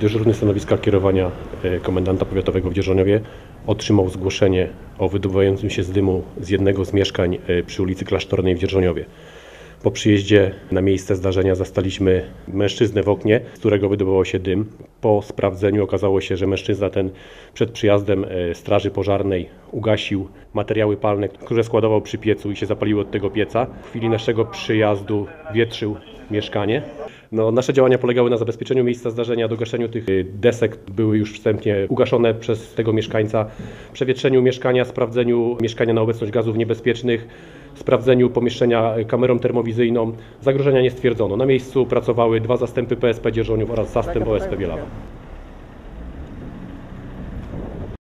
Dyżurny stanowiska kierowania e, komendanta powiatowego w Dzierżoniowie otrzymał zgłoszenie o wydobywającym się z dymu z jednego z mieszkań e, przy ulicy Klasztornej w Dzierżoniowie. Po przyjeździe na miejsce zdarzenia zastaliśmy mężczyznę w oknie, z którego wydobywał się dym. Po sprawdzeniu okazało się, że mężczyzna ten przed przyjazdem e, straży pożarnej ugasił materiały palne, które składował przy piecu i się zapaliły od tego pieca. W chwili naszego przyjazdu wietrzył mieszkanie. No, nasze działania polegały na zabezpieczeniu miejsca zdarzenia, dogaszeniu tych y, desek, były już wstępnie ugaszone przez tego mieszkańca, przewietrzeniu mieszkania, sprawdzeniu mieszkania na obecność gazów niebezpiecznych, sprawdzeniu pomieszczenia kamerą termowizyjną. Zagrożenia nie stwierdzono. Na miejscu pracowały dwa zastępy PSP Dzierżoniów oraz zastęp OSP Bielawa.